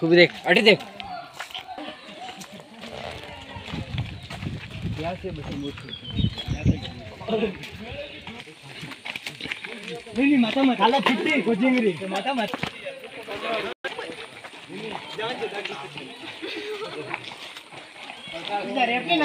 خوب دیکھ اٹھے دیکھ متا مت حالا پھٹی کو جنگری متا مت ادھر ایپلی نہ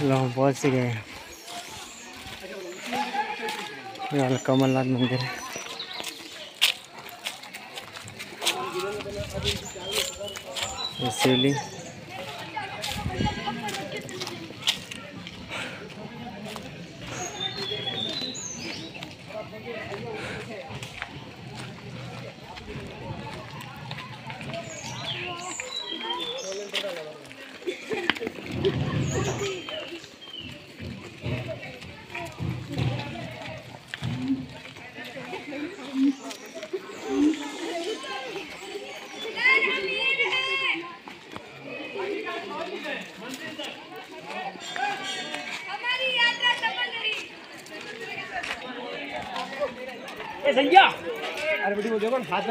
لوگ بہت سے گئے ہیں۔ کمل ناتھ مندر ہے۔ شیولنگ ہات